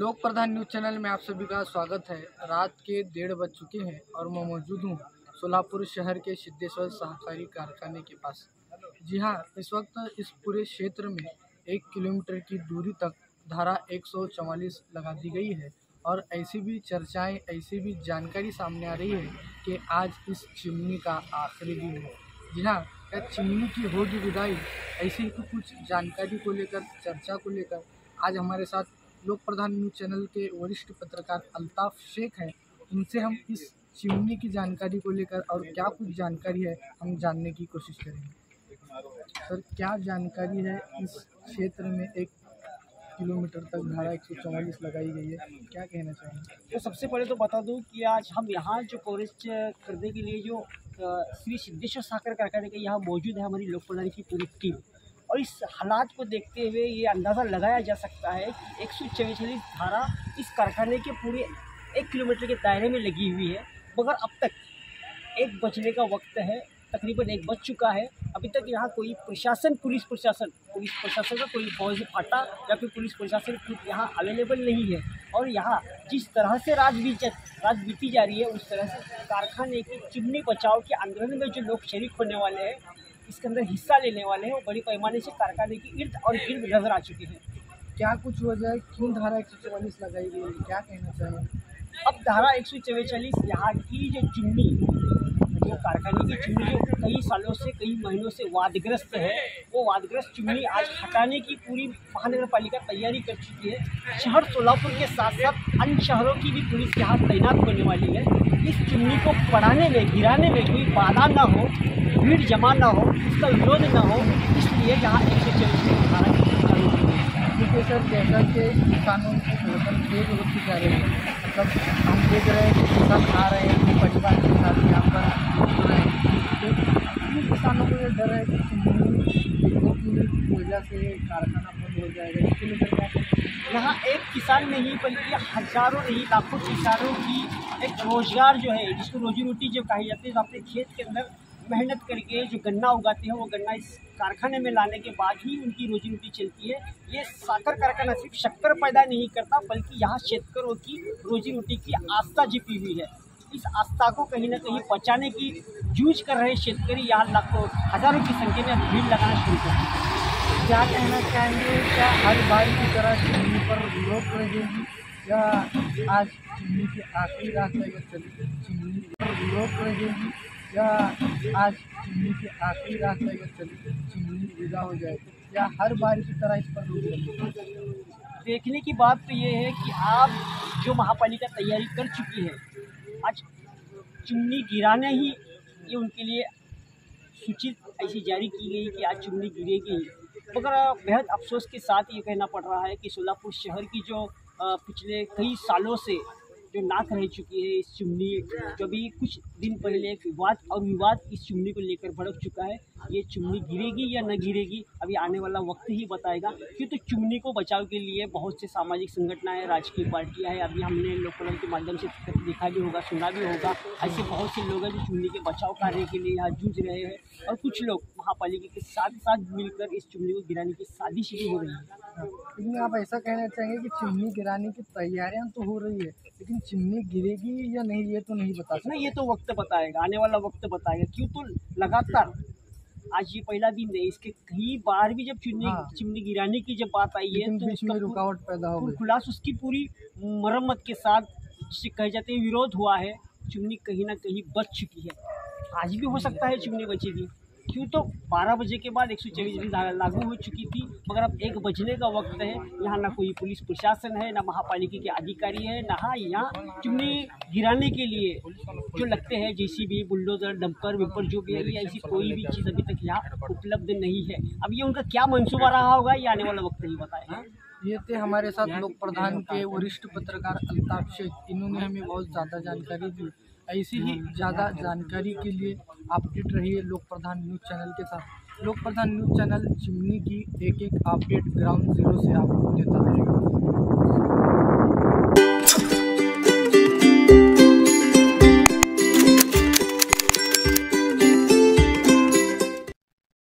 लोक प्रधान news channel में आप सभी का स्वागत है। रात के डेढ़ बज चुके हैं और मैं मौजूद हूँ सोलापुर शहर के सिद्धेश्वर सहकारी कारखाने के पास। जी हाँ इस वक्त इस पूरे क्षेत्र में एक किलोमीटर की दूरी तक धारा 144 लगा दी गई है और ऐसी भी चर्चाएँ, ऐसी भी जानकारी सामने आ रही है कि आज इस चिमनी का आखिरी दिन है। जी हाँ क्या चिमनी की होगी विदाई? ऐसी ही कुछ जानकारी को लेकर, चर्चा को लेकर आज हमारे साथ लोक प्रधान न्यूज़ चैनल के वरिष्ठ पत्रकार अल्ताफ शेख हैं। उनसे हम इस चिमनी की जानकारी को लेकर और क्या कुछ जानकारी है, हम जानने की कोशिश करेंगे। सर, क्या जानकारी है? इस क्षेत्र में एक किलोमीटर तक धारा एक सौ चौवालीस लगाई गई है। क्या कहना चाहेंगे? तो सबसे पहले तो बता दूँ कि आज हम यहाँ जो कवरेज करने के लिए जो श्री सिद्धेश्वर साकर कारखाने के यहाँ मौजूद है हमारी लोक की पूरी टीम। और इस हालात को देखते हुए ये अंदाज़ा लगाया जा सकता है कि एक धारा इस कारखाने के पूरे एक किलोमीटर के दायरे में लगी हुई है, मगर अब तक एक बजने का वक्त है, तकरीबन एक बज चुका है। अभी तक यहाँ कोई प्रशासन, पुलिस प्रशासन पुलिस प्रशासन का कोई फौजी फाटा या फिर पुलिस प्रशासन यहाँ अवेलेबल नहीं है। और यहाँ जिस तरह से राज बीत राज बीती जा रही है, उस तरह से कारखाने की चिमनी बचाव के आंदोलन में जो लोग शरीक होने वाले हैं इसके अंदर हिस्सा लेने वाले हैं वो बड़ी पैमाने से कारखाने की इर्द और गिर्द नज़र आ चुके हैं। क्या कुछ वजह क्यों धारा एक सौ चौवालीस लगाई गई है? क्या कहना चाहिए अब धारा एक सौ चौवालीस यहाँ की जो चुन्नी जो कारखाने की चुन्नी जो कई सालों से कई महीनों से वादग्रस्त है। वो वादग्रस्त चुन्नी आज हटाने की पूरी महानगर पालिका तैयारी कर चुकी है। शहर सोलापुर के साथ साथ अन्य शहरों की भी पुलिस यहाँ तैनात होने वाली है। इस चुन्नी को बढ़ाने में गिराने में कोई बाधा ना हो। भीड़ जमा ना हो उसका विरोध ना हो इसलिए यहाँ एक सौ चौबीस धारा देखिए सर जैसा कि किसानों की भोजन तेज होती जा रही है मतलब हम देख रहे हैं कि किसान आ रहे हैं अपने परिवार के साथ यहाँ पर रहे हैं। तो किसानों को ये डर है कि वजह से कारखाना बंद हो जाएगा। इसके लिए यहाँ एक किसान नहीं बल्कि हज़ारों नहीं लाखों किसानों की एक रोज़गार जो है जिसको रोजी रोटी जो कही जाती है तो अपने खेत के अंदर मेहनत करके जो गन्ना उगाते हैं, वो गन्ना इस कारखाने में लाने के बाद ही उनकी रोजी रोटी चलती है। ये साकर कारखाना सिर्फ़ शक्कर पैदा नहीं करता, बल्कि यहाँ शेतकरों की रोजी रोटी की आस्था छिपी हुई है। इस आस्था को कहीं ना कहीं बचाने की जूझ कर रहे शेतकरी यहाँ लाखों, हज़ारों की संख्या में भीड़ लगाना शुरू कर क्या कहना चाहेंगे? क्या हर बार की तरह पर रोक रहेगी या आज चिमनी की आखिरी चली चिमनी पर रोक रहेगी या आज चिमनी के आखिरी रास्ते अगर चली चिमनी विदा हो जाए, या हर बार की तरह इस पर देखने की बात तो ये है कि आप जो महापालिका तैयारी कर चुकी है, आज चिमनी गिराने ही ये उनके लिए सूचित ऐसी जारी की गई कि आज चिमनी गिरेगी मगर बेहद अफसोस के साथ ये कहना पड़ रहा है कि सोलापुर शहर की जो पिछले कई सालों से जो नाक रह चुकी है इस चिमनी जो भी कुछ दिन पहले एक विवाद और विवाद इस चिमनी को लेकर भड़क चुका है। ये चिमनी गिरेगी या न गिरेगी अभी आने वाला वक्त ही बताएगा। क्यों तो चिमनी को बचाव के लिए बहुत से सामाजिक संगठनाएँ राजकीय पार्टियाँ हैं। अभी हमने लोकल के माध्यम से देखा भी होगा सुना भी होगा। ऐसे बहुत से लोग हैं जो चिमनी के बचाव कार्य के लिए यहाँ जूझ रहे हैं। और कुछ लोग महापालिका के साथ साथ मिलकर इस चिमनी को गिराने की साजिश भी हो रही है। लेकिन आप ऐसा कहना चाहेंगे कि चिमनी गिराने की तैयारियाँ तो हो रही है लेकिन चिमनी गिरेगी या नहीं ये तो नहीं बता सकते ये तो वक्त बताएगा आने वाला वक्त बताएगा। क्यों तो लगातार? आज ये पहला दिन है इसके कई बार भी जब चिमनी हाँ। चिमनी गिराने की जब बात आई है तो उसमें रुकावट पैदा हो खुलास उसकी पूरी मरम्मत के साथ कहे जाते हैं विरोध हुआ है। चिमनी कहीं ना कहीं बच चुकी है। आज भी हो सकता है चिमनी बचेगी। क्यों तो 12 बजे के बाद एक सौ चौबीस लागू हो चुकी थी, मगर अब एक बजने का वक्त है। यहाँ ना कोई पुलिस प्रशासन है, ना महापालिका के अधिकारी है, ना यहाँ चिमनी गिराने के लिए जो लगते हैं, जेसीबी, बुलडोजर, डंपर, विपर, जो भी है ऐसी कोई भी चीज़ अभी तक यहाँ उपलब्ध नहीं है। अब ये उनका क्या मनसूबा रहा होगा, ये आने वाला वक्त नहीं बताएगा। ये थे हमारे साथ लोक प्रधान के वरिष्ठ पत्रकार अल्ताफ शेख। इन्होंने हमें बहुत ज़्यादा जानकारी दी। ऐसी ही ज़्यादा जानकारी के लिए अपडेट रहिए लोक प्रधान न्यूज़ चैनल के साथ। लोक प्रधान न्यूज़ चैनल चिमनी की एक एक अपडेट ग्राउंड ज़ीरो से आपको देता रहेगा